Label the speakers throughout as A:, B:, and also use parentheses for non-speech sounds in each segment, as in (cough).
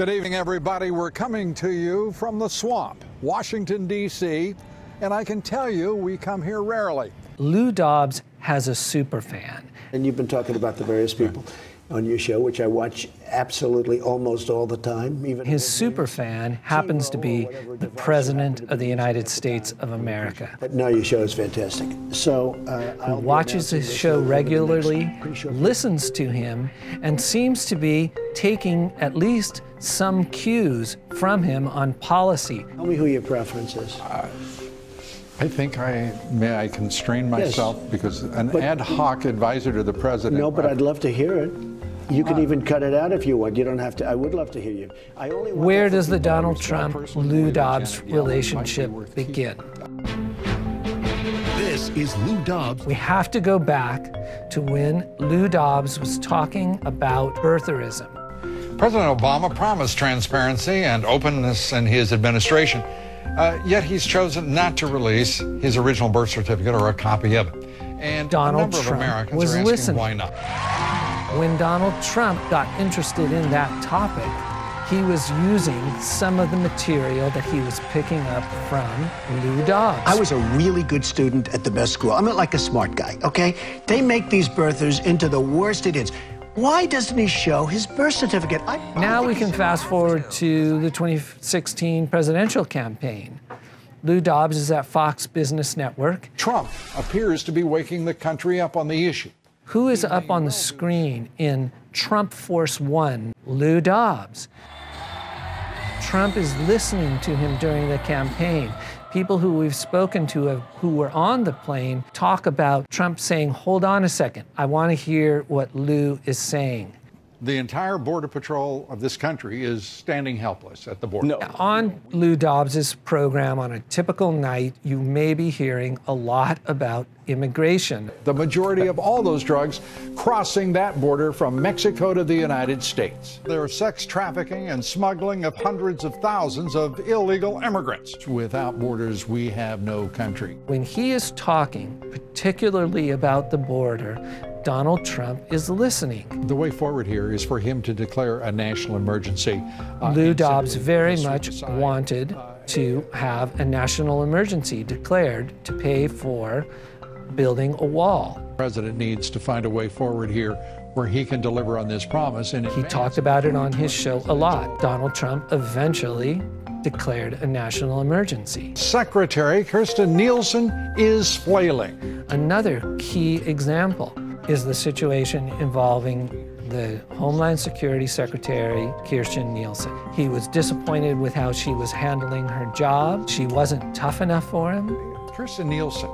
A: Good evening, everybody. We're coming to you from the swamp, Washington, D.C., and I can tell you we come here rarely.
B: Lou Dobbs has a super fan.
C: And you've been talking about the various people on your show, which I watch absolutely almost all the time. Even
B: His super fan happens to be the President of the United States of America.
C: But no, your show is fantastic. So uh,
B: Who
C: I'll
B: watches
C: announcing
B: his show
C: over the next
B: regularly,
C: pretty
B: listens to him, and seems to be taking at least some cues from him on policy.
C: Tell me who your preference is.
A: Uh, I think I may I constrain myself because an
C: But-
A: ad hoc advisor to the president.
C: No, but I'd love to hear it. You can uh, even cut it out if you want. You don't have to. I would love to hear you. I only want
B: Where does the Donald. Trump Lou Dobbs relationship begin?
D: This is Lou Dobbs.
B: We have to go back to when Lou Dobbs was talking about birtherism.
A: President Obama promised transparency and openness in his administration, uh, yet he's chosen not to release his original birth certificate or a copy of it. And
B: Donald
A: a number
B: Trump
A: of Americans
B: was
A: are asking
B: listening.
A: why not.
B: When Donald Trump got interested in that topic, he was using some of the material that he was picking up from Lou Dobbs.
C: I was a really good student at the best school. I'm not like a smart guy, okay? They make these birthers into the worst idiots. Why doesn't he show his birth certificate? I, I
B: now
C: think
B: we can fast forward to the 2016 presidential campaign. Lou Dobbs is at Fox Business Network.
A: Trump appears to be waking the country up on the issue.
B: Who is up on the screen in Trump Force One? Lou Dobbs. Trump is listening to him during the campaign. People who we've spoken to have, who were on the plane talk about Trump saying, Hold on a second, I want to hear what Lou is saying.
A: The entire Border Patrol of this country is standing helpless at the border. No.
B: On Lou Dobbs's program on a typical night, you may be hearing a lot about immigration.
A: The majority of all those drugs crossing that border from Mexico to the United States. There are sex trafficking and smuggling of hundreds of thousands of illegal immigrants. Without borders, we have no country.
B: When he is talking, particularly about the border, Donald Trump is listening.
A: The way forward here is for him to declare a national emergency. uh,
B: Lou Dobbs very much wanted
A: uh,
B: to have a national emergency declared to pay for building a wall.
A: The president needs to find a way forward here where he can deliver on this promise. And
B: He talked about it on his show a lot. Donald Trump eventually declared a national emergency.
A: Secretary Kirstjen Nielsen is flailing.
B: Another key example is the situation involving the Homeland Security Secretary, Kirstjen Nielsen. He was disappointed with how she was handling her job. She wasn't tough enough for him.
A: Kirstjen Nielsen,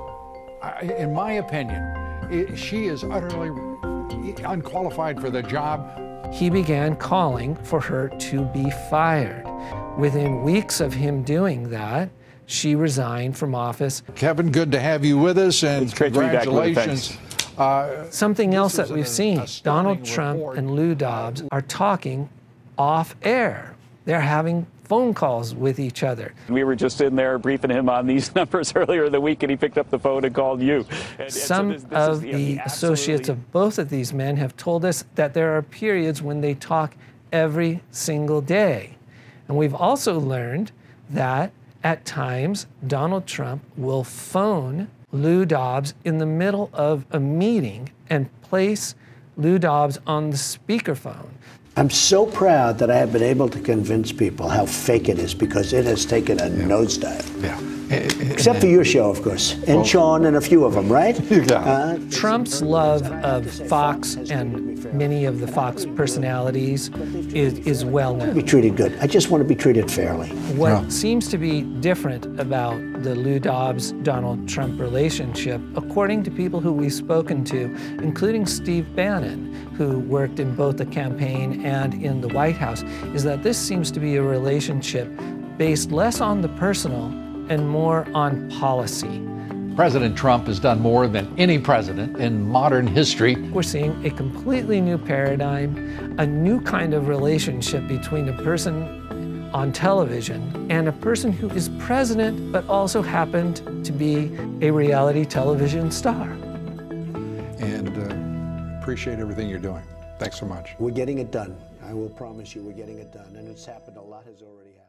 A: in my opinion, she is utterly unqualified for the job.
B: He began calling for her to be fired. Within weeks of him doing that, she resigned from office.
A: Kevin, good to have you with us, and
E: It's great to be back, Lou.
A: congratulations. Uh,
B: Something else that we've
A: an
B: seen Donald Trump
A: report.
B: and Lou Dobbs are talking off air. They're having phone calls with each other.
E: We were just in there briefing him on these (laughs) numbers earlier in the week, and he picked up the phone and called you. And- and so
B: Some
E: this- this is,
B: of
E: you know,
B: the associates of both of these men have told us that there are periods when they talk every single day. And we've also learned that at times Donald Trump will phone Lou Dobbs in the middle of a meeting and place Lou Dobbs on the speakerphone.
C: I'm so proud that I have been able to convince people how fake it is because it has taken a nosedive.
A: yeah.
C: Except for your show, of course, and Sean and a few of them, right? (laughs)
A: Yeah.
C: Uh,
B: Trump's love of Fox and many of the Fox personalities is, is well known.
C: be treated good. I just want to be treated fairly.
B: What
A: Yeah.
B: seems to be different about the Lou Dobbs Donald Trump relationship, according to people who we've spoken to, including Steve Bannon, who worked in both the campaign and in the White House, is that this seems to be a relationship based less on the personal and more on policy.
A: President Trump has done more than any president in modern history.
B: We're seeing a completely new paradigm, a new kind of relationship between a person on television and a person who is president but also happened to be a reality television star.
A: And uh, appreciate everything you're doing. Thanks so much.
C: We're getting it done. I will promise you we're getting it done, and it's happened. A lot has already happened.